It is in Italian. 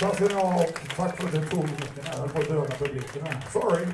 Tack ska ni. Sorry!